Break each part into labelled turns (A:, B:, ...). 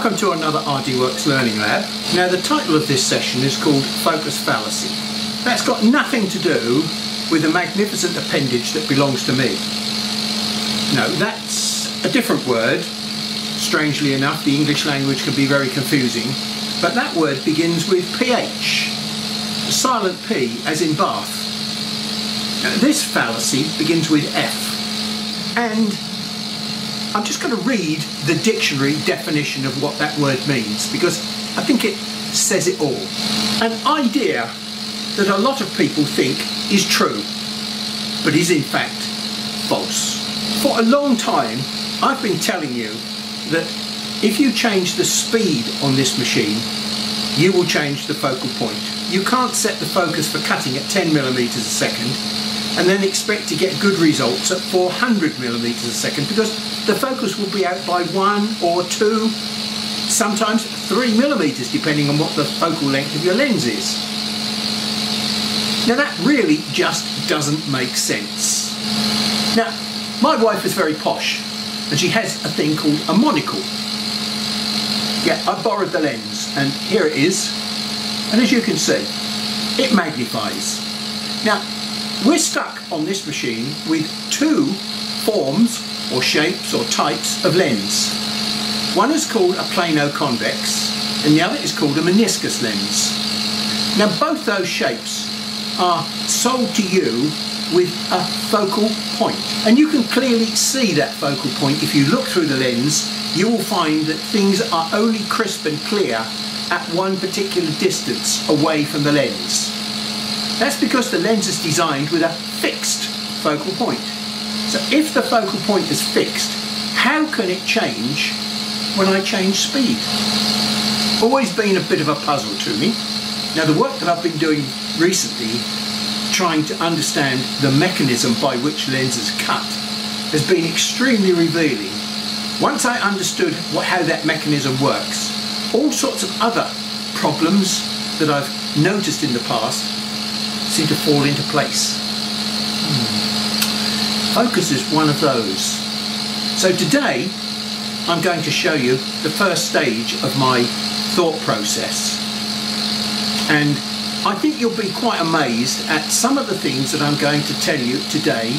A: Welcome to another RDWorks Learning Lab. Now the title of this session is called Focus Fallacy. That's got nothing to do with the magnificent appendage that belongs to me. No, that's a different word. Strangely enough, the English language can be very confusing, but that word begins with PH, silent P as in bath. Now, this fallacy begins with F, and I'm just going to read the dictionary definition of what that word means because I think it says it all. An idea that a lot of people think is true, but is in fact false. For a long time, I've been telling you that if you change the speed on this machine, you will change the focal point. You can't set the focus for cutting at 10 millimeters a second and then expect to get good results at 400 millimeters a second because the focus will be out by one or two, sometimes three millimeters depending on what the focal length of your lens is. Now that really just doesn't make sense. Now, my wife is very posh and she has a thing called a monocle. Yeah, I borrowed the lens and here it is. And as you can see, it magnifies. Now, we're stuck on this machine with two forms or shapes or types of lens. One is called a plano convex and the other is called a meniscus lens. Now both those shapes are sold to you with a focal point and you can clearly see that focal point if you look through the lens you will find that things are only crisp and clear at one particular distance away from the lens. That's because the lens is designed with a fixed focal point. So if the focal point is fixed, how can it change when I change speed? Always been a bit of a puzzle to me. Now the work that I've been doing recently, trying to understand the mechanism by which lenses cut, has been extremely revealing. Once I understood what, how that mechanism works, all sorts of other problems that I've noticed in the past seem to fall into place. Hmm. Focus is one of those. So today I'm going to show you the first stage of my thought process. And I think you'll be quite amazed at some of the things that I'm going to tell you today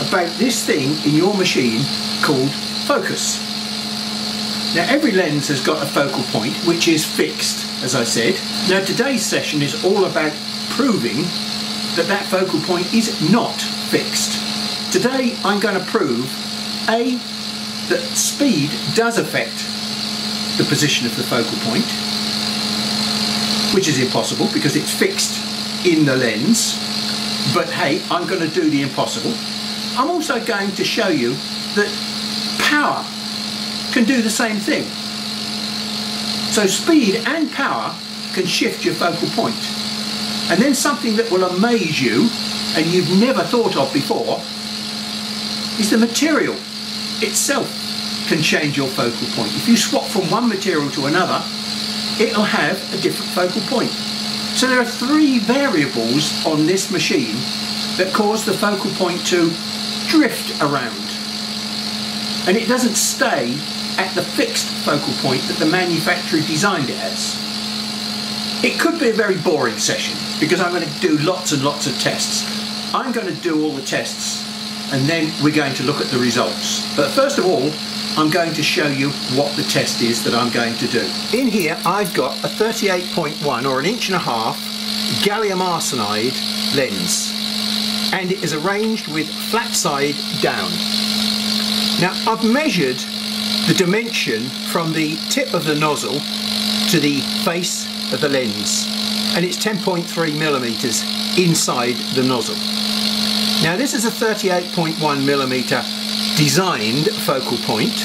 A: about this thing in your machine called focus. Now every lens has got a focal point which is fixed as I said. Now today's session is all about proving that that focal point is not fixed. Today I'm going to prove A, that speed does affect the position of the focal point, which is impossible because it's fixed in the lens, but hey, I'm going to do the impossible. I'm also going to show you that power can do the same thing. So speed and power can shift your focal point. And then something that will amaze you and you've never thought of before is the material itself can change your focal point. If you swap from one material to another, it'll have a different focal point. So there are three variables on this machine that cause the focal point to drift around. And it doesn't stay at the fixed focal point that the manufacturer designed it as. It could be a very boring session because I'm going to do lots and lots of tests. I'm going to do all the tests and then we're going to look at the results. But first of all, I'm going to show you what the test is that I'm going to do. In here I've got a 38.1 or an inch and a half gallium arsenide lens and it is arranged with flat side down. Now I've measured the dimension from the tip of the nozzle to the face of the lens and it's 10.3 millimeters inside the nozzle. Now this is a 38.1 millimeter designed focal point.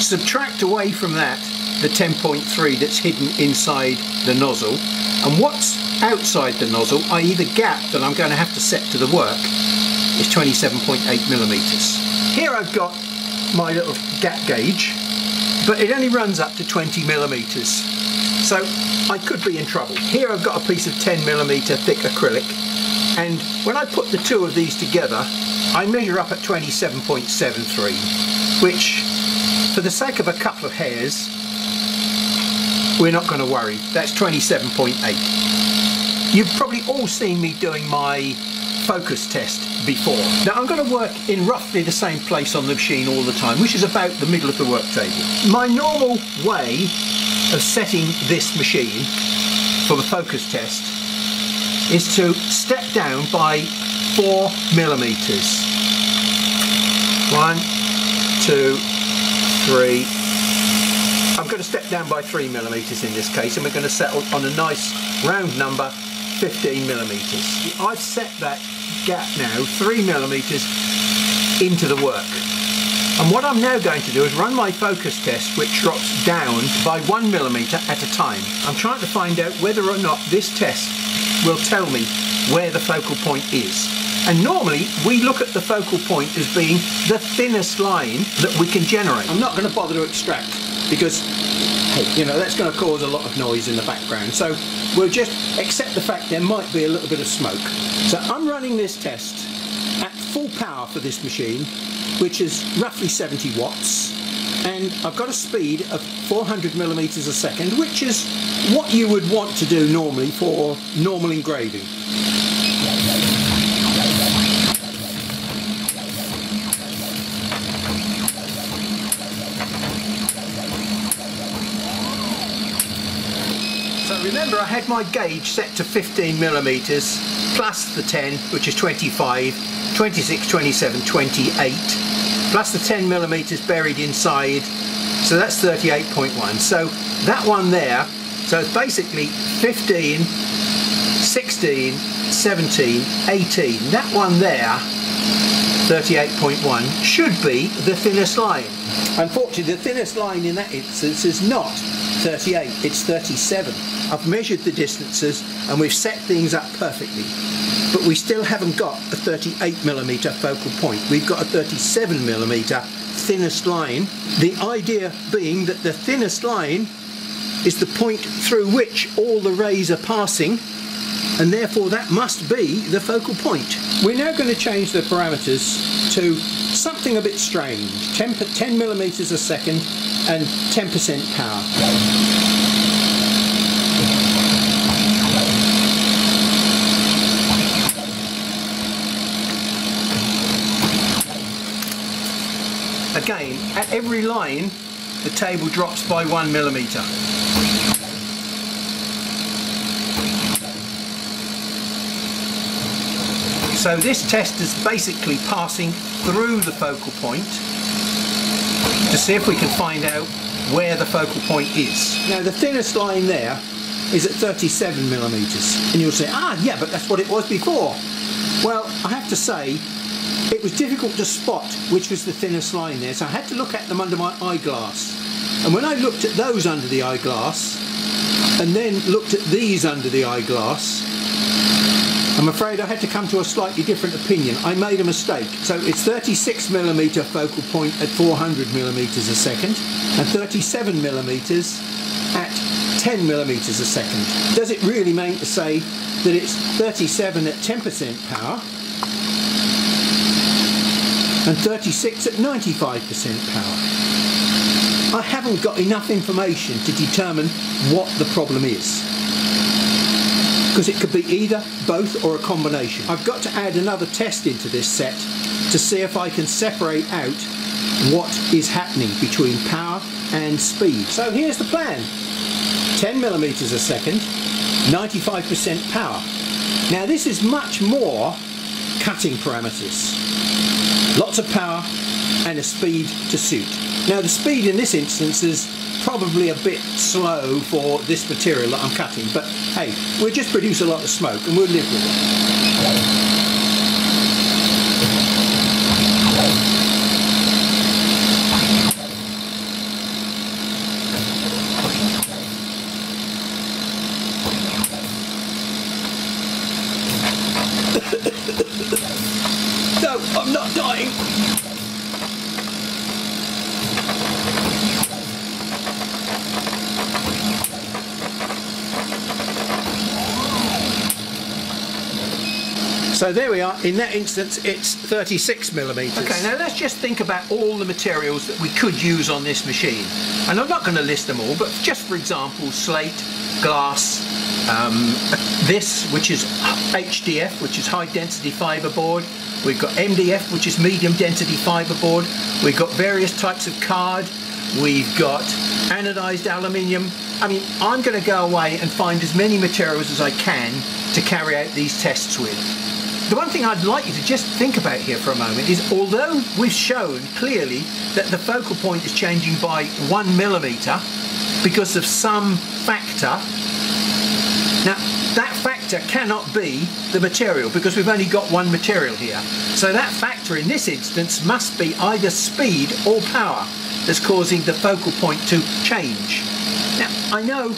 A: Subtract away from that the 10.3 that's hidden inside the nozzle and what's outside the nozzle, i.e. the gap that I'm going to have to set to the work, is 27.8 millimeters. Here I've got my little gap gauge, but it only runs up to 20 millimeters. So I could be in trouble. Here I've got a piece of 10 millimeter thick acrylic and when I put the two of these together I measure up at 27.73 which for the sake of a couple of hairs we're not going to worry. That's 27.8. You've probably all seen me doing my focus test before. Now I'm going to work in roughly the same place on the machine all the time, which is about the middle of the work table. My normal way of setting this machine for the focus test is to step down by four millimeters. One, two, three. I'm going to step down by three millimeters in this case, and we're going to settle on a nice round number 15 millimeters. I've set that gap now three millimeters into the work. And what I'm now going to do is run my focus test which drops down by one millimeter at a time. I'm trying to find out whether or not this test will tell me where the focal point is. And normally we look at the focal point as being the thinnest line that we can generate. I'm not going to bother to extract because you know that's going to cause a lot of noise in the background so we'll just accept the fact there might be a little bit of smoke so I'm running this test at full power for this machine which is roughly 70 watts and I've got a speed of 400 millimeters a second which is what you would want to do normally for normal engraving remember I had my gauge set to 15 millimeters plus the 10 which is 25 26 27 28 plus the 10 millimeters buried inside. So that's 38.1 so that one there so it's basically 15 16 17 18 that one there 38.1 should be the thinnest line. Unfortunately the thinnest line in that instance is not 38 it's 37 I've measured the distances and we've set things up perfectly but we still haven't got a 38 millimeter focal point. We've got a 37 millimeter thinnest line. The idea being that the thinnest line is the point through which all the rays are passing and therefore that must be the focal point. We're now going to change the parameters to something a bit strange. 10, 10 millimeters a second and 10% power. Again, at every line, the table drops by one millimetre. So this test is basically passing through the focal point see if we can find out where the focal point is. Now the thinnest line there is at 37 millimetres and you'll say ah yeah but that's what it was before. Well I have to say it was difficult to spot which was the thinnest line there, so I had to look at them under my eyeglass. And when I looked at those under the eyeglass, and then looked at these under the eyeglass, I'm afraid I had to come to a slightly different opinion. I made a mistake. So it's 36 millimeter focal point at 400 millimeters a second, and 37 millimeters at 10 millimeters a second. Does it really mean to say that it's 37 at 10% power and 36 at 95% power. I haven't got enough information to determine what the problem is because it could be either, both or a combination. I've got to add another test into this set to see if I can separate out what is happening between power and speed. So here's the plan. 10 millimeters a second, 95% power. Now this is much more cutting parameters lots of power and a speed to suit. Now the speed in this instance is probably a bit slow for this material that I'm cutting but hey we'll just produce a lot of smoke and we'll live with it. I'm not dying. So there we are. In that instance, it's 36 millimeters. Okay, now let's just think about all the materials that we could use on this machine. And I'm not going to list them all, but just for example, slate, glass, um, this, which is HDF, which is high density fibre board. We've got MDF, which is medium density fibre board. We've got various types of card. We've got anodized aluminium. I mean, I'm going to go away and find as many materials as I can to carry out these tests with. The one thing I'd like you to just think about here for a moment is although we've shown clearly that the focal point is changing by one millimetre because of some factor, now that factor cannot be the material because we've only got one material here. So that factor in this instance must be either speed or power that's causing the focal point to change. Now I know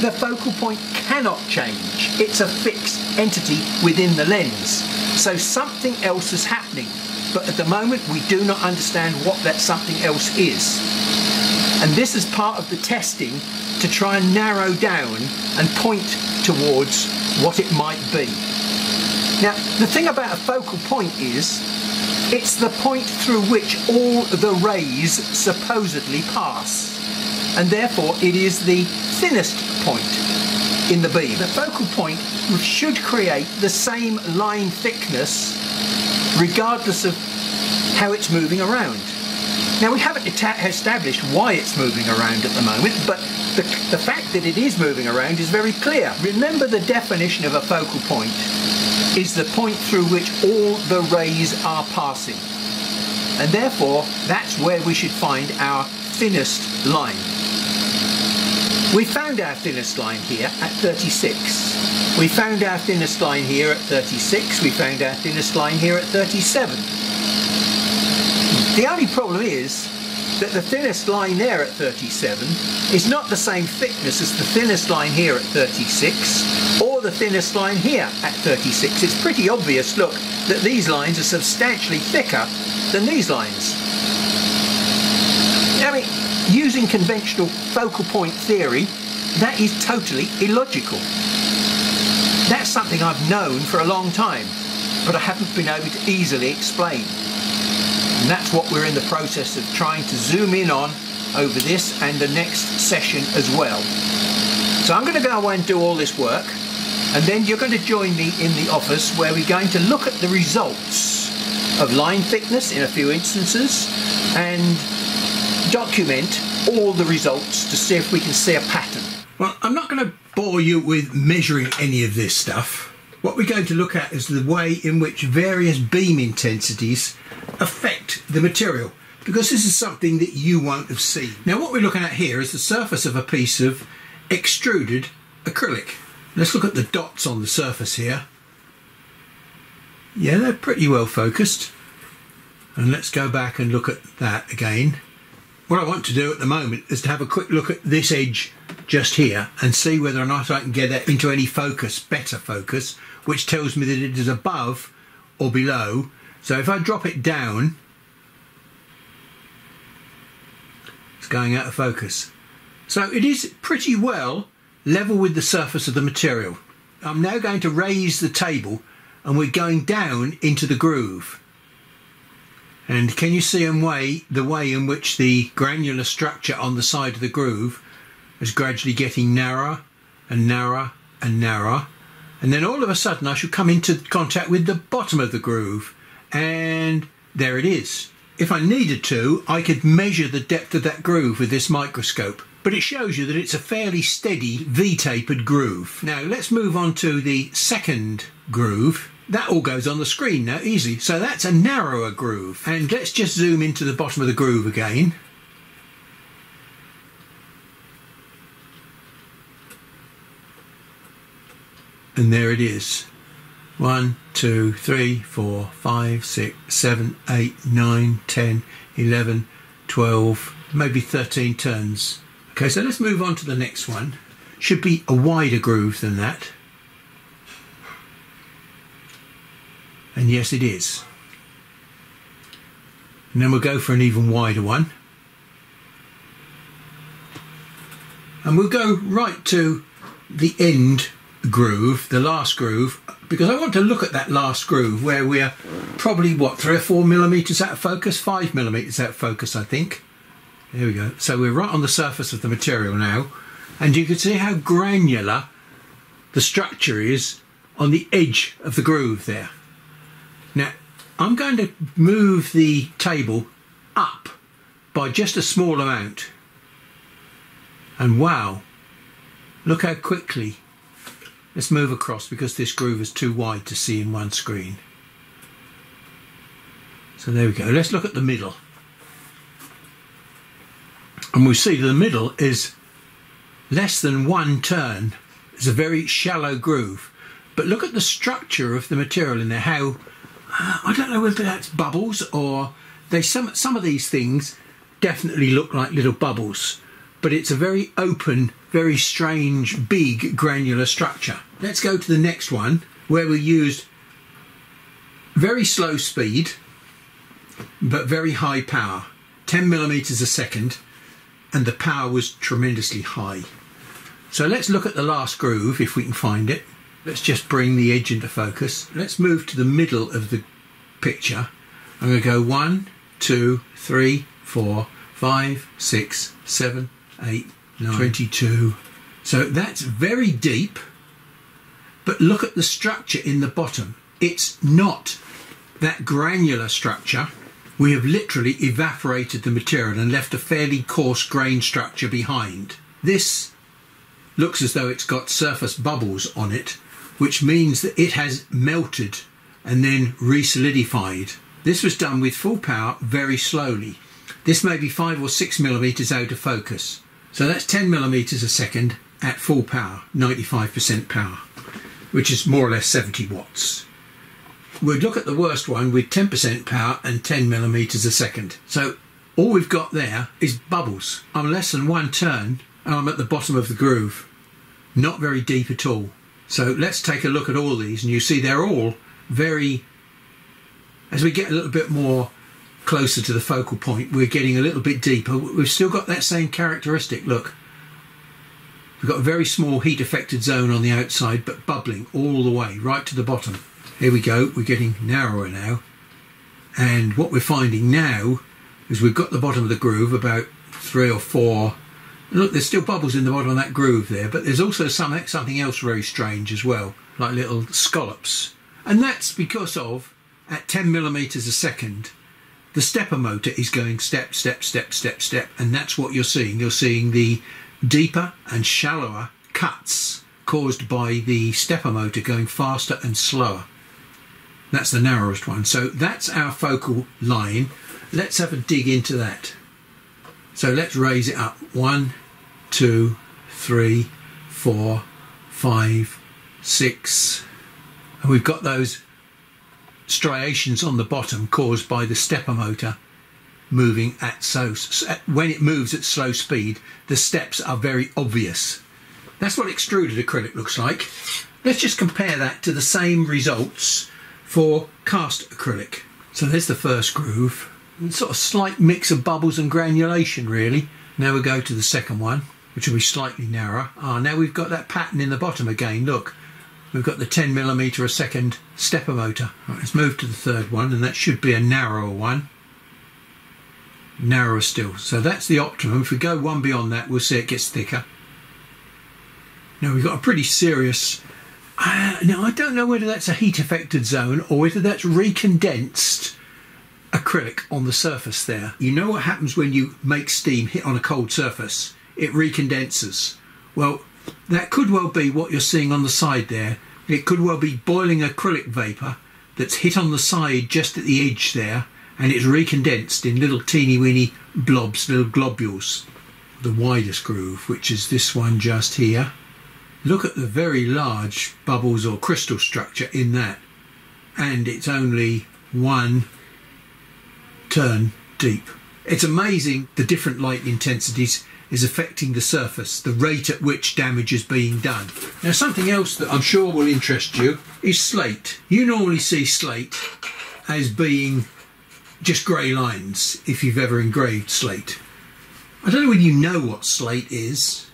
A: the focal point cannot change. It's a fixed entity within the lens. So something else is happening. But at the moment we do not understand what that something else is. And this is part of the testing to try and narrow down and point towards what it might be. Now, the thing about a focal point is it's the point through which all the rays supposedly pass. And therefore it is the thinnest point in the beam. The focal point should create the same line thickness regardless of how it's moving around. Now we haven't established why it's moving around at the moment, but the, the fact that it is moving around is very clear. Remember the definition of a focal point is the point through which all the rays are passing. And therefore, that's where we should find our thinnest line. We found our thinnest line here at 36. We found our thinnest line here at 36. We found our thinnest line here at 37. The only problem is that the thinnest line there at 37 is not the same thickness as the thinnest line here at 36 or the thinnest line here at 36. It's pretty obvious, look, that these lines are substantially thicker than these lines. Using conventional focal point theory, that is totally illogical. That's something I've known for a long time, but I haven't been able to easily explain. And that's what we're in the process of trying to zoom in on over this and the next session as well. So I'm going to go away and do all this work and then you're going to join me in the office where we're going to look at the results of line thickness in a few instances and document all the results to see if we can see a pattern. Well, I'm not going to bore you with measuring any of this stuff. What we're going to look at is the way in which various beam intensities affect the material because this is something that you won't have seen. Now what we're looking at here is the surface of a piece of extruded acrylic. Let's look at the dots on the surface here. Yeah, they're pretty well focused. And let's go back and look at that again. What I want to do at the moment is to have a quick look at this edge just here and see whether or not I can get it into any focus, better focus, which tells me that it is above or below. So if I drop it down, it's going out of focus. So it is pretty well level with the surface of the material. I'm now going to raise the table and we're going down into the groove. And can you see the way in which the granular structure on the side of the groove is gradually getting narrower and narrower and narrower and then all of a sudden I should come into contact with the bottom of the groove and there it is. If I needed to, I could measure the depth of that groove with this microscope. But it shows you that it's a fairly steady V-tapered groove. Now let's move on to the second groove. That all goes on the screen now, easy. So that's a narrower groove. And let's just zoom into the bottom of the groove again. and there it is. One, two, three, four, five, six, seven, eight, nine, ten, eleven, twelve, maybe 13 turns. Okay, so let's move on to the next one. Should be a wider groove than that. And yes, it is. And then we'll go for an even wider one. And we'll go right to the end groove, the last groove, because I want to look at that last groove where we're probably what three or four millimeters out of focus, five millimeters out of focus, I think. There we go. So we're right on the surface of the material now, and you can see how granular the structure is on the edge of the groove there. Now, I'm going to move the table up by just a small amount. And wow, look how quickly Let's move across because this groove is too wide to see in one screen. So there we go. Let's look at the middle. And we see the middle is less than one turn. It's a very shallow groove. But look at the structure of the material in there. How uh, I don't know whether that's bubbles or they some some of these things definitely look like little bubbles but it's a very open, very strange, big granular structure. Let's go to the next one where we used very slow speed but very high power, 10 millimeters a second, and the power was tremendously high. So let's look at the last groove if we can find it. Let's just bring the edge into focus. Let's move to the middle of the picture. I'm going to go one, two, three, four, five, six, seven, 8, Nine. 22. So that's very deep, but look at the structure in the bottom. It's not that granular structure. We have literally evaporated the material and left a fairly coarse grain structure behind. This looks as though it's got surface bubbles on it, which means that it has melted and then resolidified. This was done with full power very slowly. This may be five or six millimeters out of focus. So that's 10 millimeters a second at full power, 95% power, which is more or less 70 watts. We'd look at the worst one with 10% power and 10 millimeters a second. So all we've got there is bubbles. I'm less than one turn and I'm at the bottom of the groove. Not very deep at all. So let's take a look at all these and you see they're all very, as we get a little bit more closer to the focal point, we're getting a little bit deeper. We've still got that same characteristic. Look, we've got a very small heat affected zone on the outside, but bubbling all the way right to the bottom. Here we go. We're getting narrower now. And what we're finding now is we've got the bottom of the groove about three or four. Look, there's still bubbles in the bottom of that groove there, but there's also some, something else very strange as well, like little scallops. And that's because of, at 10 millimeters a second, the stepper motor is going step, step, step, step, step, and that's what you're seeing. You're seeing the deeper and shallower cuts caused by the stepper motor going faster and slower. That's the narrowest one. So that's our focal line. Let's have a dig into that. So let's raise it up. One, two, three, four, five, six. And we've got those striations on the bottom caused by the stepper motor moving at so when it moves at slow speed the steps are very obvious. That's what extruded acrylic looks like. Let's just compare that to the same results for cast acrylic. So there's the first groove. Sort of slight mix of bubbles and granulation really now we go to the second one which will be slightly narrower ah now we've got that pattern in the bottom again look We've got the 10 millimeter a second stepper motor. Right, let's move to the third one, and that should be a narrower one. Narrower still. So that's the optimum. If we go one beyond that, we'll see it gets thicker. Now we've got a pretty serious. Uh, now I don't know whether that's a heat affected zone or whether that's recondensed acrylic on the surface there. You know what happens when you make steam hit on a cold surface? It recondenses. Well, that could well be what you're seeing on the side there. It could well be boiling acrylic vapour that's hit on the side just at the edge there and it's recondensed in little teeny weeny blobs, little globules. The widest groove, which is this one just here. Look at the very large bubbles or crystal structure in that. And it's only one turn deep. It's amazing the different light intensities is affecting the surface, the rate at which damage is being done. Now, something else that I'm sure will interest you is slate. You normally see slate as being just grey lines if you've ever engraved slate. I don't know whether you know what slate is.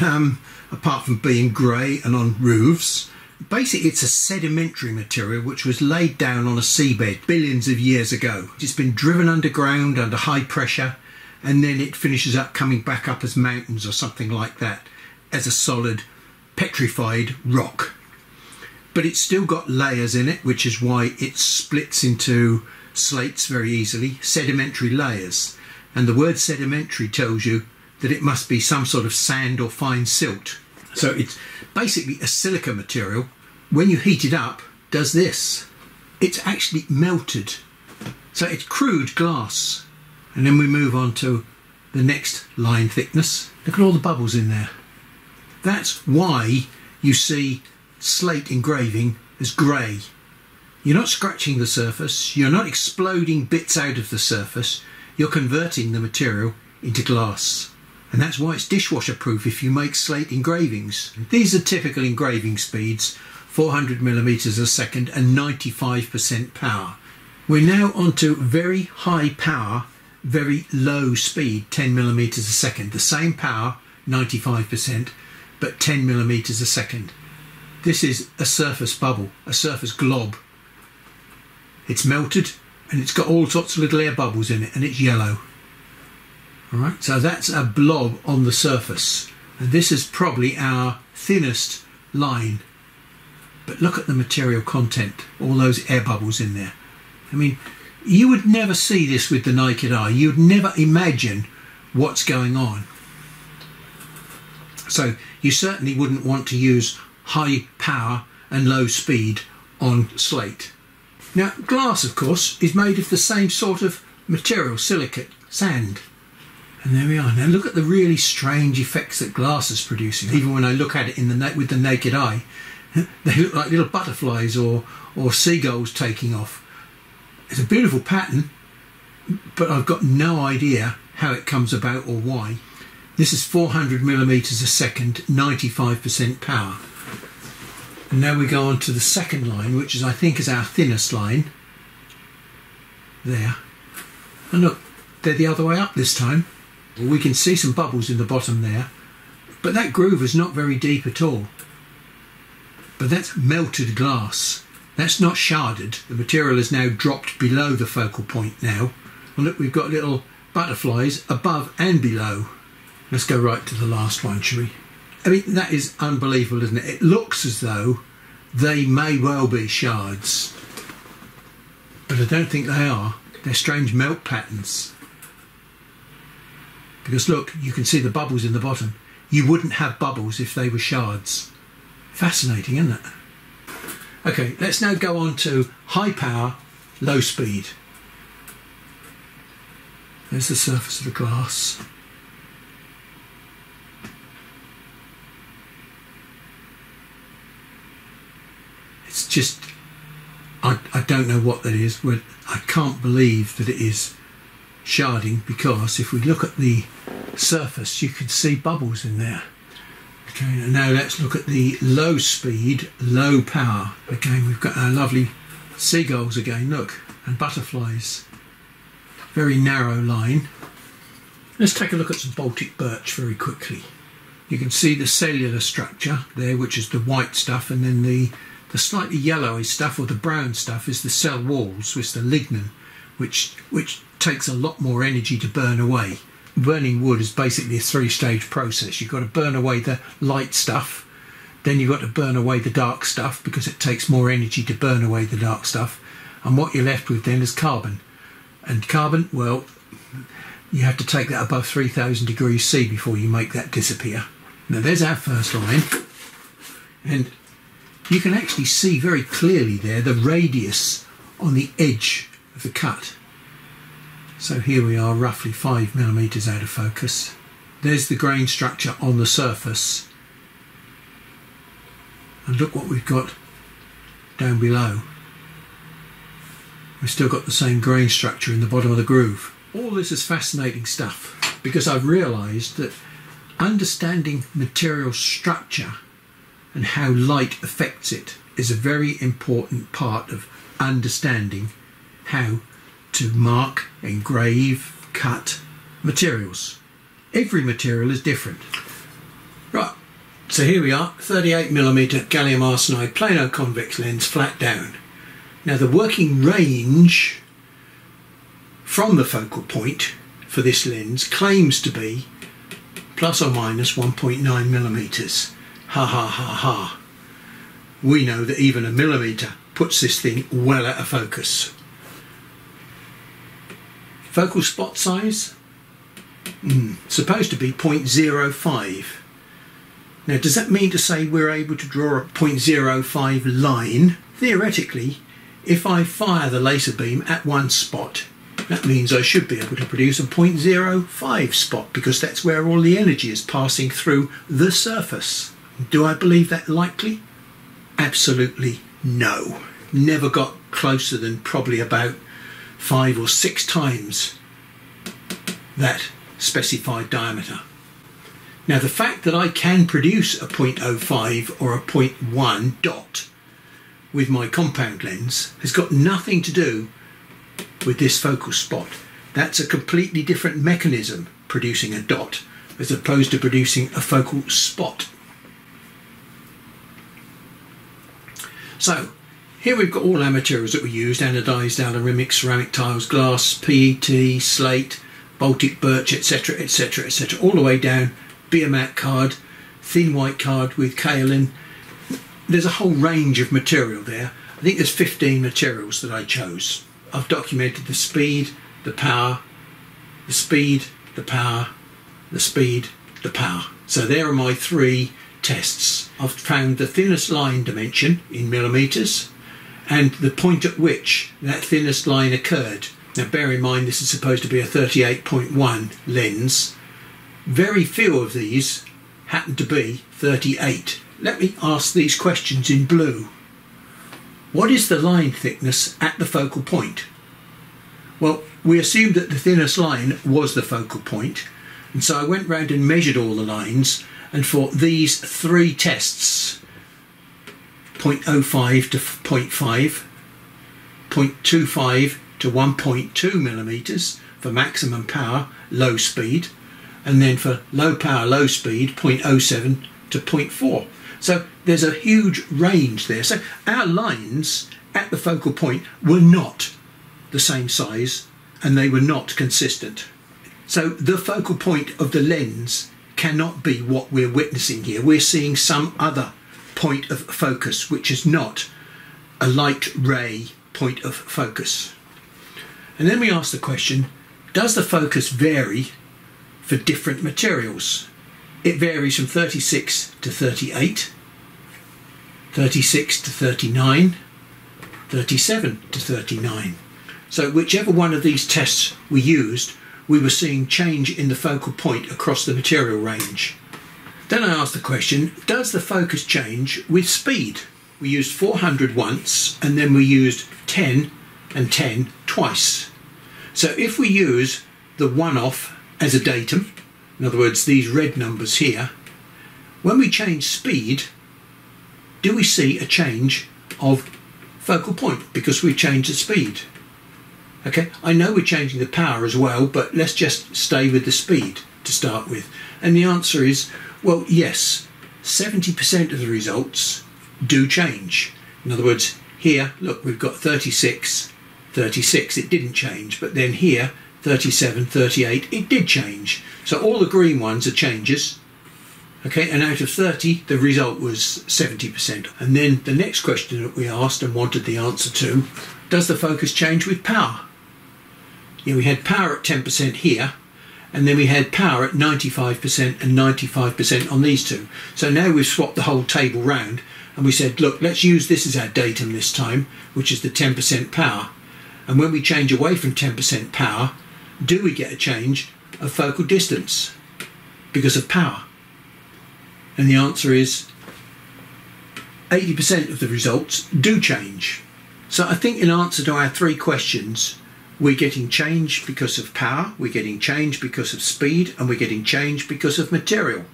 A: um, apart from being grey and on roofs. Basically, it's a sedimentary material which was laid down on a seabed billions of years ago. It's been driven underground under high pressure and then it finishes up coming back up as mountains or something like that as a solid petrified rock. But it's still got layers in it, which is why it splits into slates very easily, sedimentary layers. And the word sedimentary tells you that it must be some sort of sand or fine silt. So it's basically a silica material. When you heat it up, does this. It's actually melted. So it's crude glass. And then we move on to the next line thickness. Look at all the bubbles in there. That's why you see slate engraving as grey. You're not scratching the surface, you're not exploding bits out of the surface, you're converting the material into glass. And that's why it's dishwasher proof if you make slate engravings. These are typical engraving speeds 400 millimeters a second and 95% power. We're now onto very high power, very low speed 10 millimeters a second. The same power, 95%, but 10 millimeters a second. This is a surface bubble, a surface glob. It's melted and it's got all sorts of little air bubbles in it and it's yellow. Alright, so that's a blob on the surface. And this is probably our thinnest line. But look at the material content, all those air bubbles in there. I mean, you would never see this with the naked eye. You'd never imagine what's going on. So you certainly wouldn't want to use high power and low speed on slate. Now glass of course is made of the same sort of material, silicate, sand. And there we are. Now look at the really strange effects that glass is producing. Even when I look at it in the with the naked eye, they look like little butterflies or, or seagulls taking off. It's a beautiful pattern, but I've got no idea how it comes about or why. This is 400 millimeters a second, 95% power. And now we go on to the second line, which is I think is our thinnest line. There. And look, they're the other way up this time. We can see some bubbles in the bottom there, but that groove is not very deep at all. But that's melted glass. That's not sharded. The material is now dropped below the focal point now. And look, we've got little butterflies above and below. Let's go right to the last one, shall we? I mean, that is unbelievable, isn't it? It looks as though they may well be shards, but I don't think they are. They're strange melt patterns. Because look, you can see the bubbles in the bottom. You wouldn't have bubbles if they were shards. Fascinating, isn't it? Okay, let's now go on to high power, low speed. There's the surface of the glass. it's just I, I don't know what that is. I can't believe that it is sharding because if we look at the surface, you can see bubbles in there. Okay, now let's look at the low speed, low power. Again, we've got our lovely seagulls again, look, and butterflies. Very narrow line. Let's take a look at some Baltic birch very quickly. You can see the cellular structure there, which is the white stuff, and then the the slightly yellowy stuff or the brown stuff is the cell walls, with the lignin, which which takes a lot more energy to burn away. Burning wood is basically a three-stage process. You've got to burn away the light stuff, then you've got to burn away the dark stuff because it takes more energy to burn away the dark stuff, and what you're left with then is carbon. And carbon, well, you have to take that above 3000 degrees C before you make that disappear. Now there's our first line. And you can actually see very clearly there the radius on the edge of the cut. So here we are roughly 5 millimeters out of focus. There's the grain structure on the surface. And look what we've got down below. We've still got the same grain structure in the bottom of the groove. All this is fascinating stuff because I've realised that understanding material structure and how light affects it is a very important part of understanding how to mark, engrave, cut materials. Every material is different. Right, so here we are, 38mm gallium arsenide plano convex lens flat down. Now the working range from the focal point for this lens claims to be plus or minus 1.9 millimeters. Ha ha ha ha. We know that even a millimeter puts this thing well out of focus. Focal spot size? Mm, supposed to be 0.05. Now does that mean to say we're able to draw a 0.05 line? Theoretically, if I fire the laser beam at one spot, that means I should be able to produce a 0.05 spot because that's where all the energy is passing through the surface. Do I believe that likely? Absolutely no. Never got closer than probably about five or six times that specified diameter. Now the fact that I can produce a 0.05 or a 0.1 dot with my compound lens has got nothing to do with this focal spot. That's a completely different mechanism producing a dot as opposed to producing a focal spot. So here we've got all our materials that we used, anodized aluminium, ceramic tiles, glass, PET, slate, Baltic birch, etc, etc, etc, all the way down, Beer card, thin white card with kaolin. There's a whole range of material there. I think there's 15 materials that I chose. I've documented the speed, the power, the speed, the power, the speed, the power. So there are my three tests. I've found the thinnest line dimension in millimetres, and the point at which that thinnest line occurred. Now bear in mind this is supposed to be a 38.1 lens. Very few of these happen to be 38. Let me ask these questions in blue. What is the line thickness at the focal point? Well, we assumed that the thinnest line was the focal point, and so I went round and measured all the lines, and for these three tests, 0.05 to 0.5, 0.25 to 1.2 millimeters for maximum power, low speed, and then for low power, low speed, 0.07 to 0.4. So there's a huge range there. So our lines at the focal point were not the same size and they were not consistent. So the focal point of the lens cannot be what we're witnessing here. We're seeing some other point of focus, which is not a light ray point of focus. And then we ask the question, does the focus vary for different materials? It varies from 36 to 38, 36 to 39, 37 to 39. So whichever one of these tests we used, we were seeing change in the focal point across the material range. Then I asked the question, does the focus change with speed? We used 400 once and then we used 10 and 10 twice. So if we use the one-off as a datum, in other words these red numbers here, when we change speed, do we see a change of focal point because we've changed the speed? Okay, I know we're changing the power as well, but let's just stay with the speed to start with. And the answer is well, yes, 70% of the results do change. In other words, here, look, we've got 36, 36, it didn't change, but then here, 37, 38, it did change. So all the green ones are changes. Okay, and out of 30, the result was 70%. And then the next question that we asked and wanted the answer to, does the focus change with power? Yeah, we had power at 10% here, and then we had power at 95% and 95% on these two. So now we've swapped the whole table round and we said, look, let's use this as our datum this time, which is the 10% power. And when we change away from 10% power, do we get a change of focal distance because of power? And the answer is 80% of the results do change. So I think in answer to our three questions, we're getting change because of power, we're getting change because of speed, and we're getting change because of material.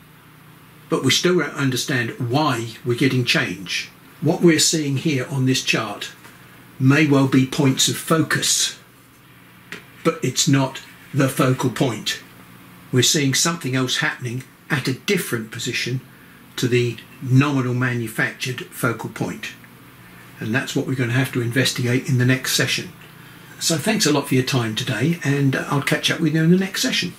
A: But we still don't understand why we're getting change. What we're seeing here on this chart may well be points of focus, but it's not the focal point. We're seeing something else happening at a different position to the nominal manufactured focal point. And that's what we're going to have to investigate in the next session. So thanks a lot for your time today, and I'll catch up with you in the next session.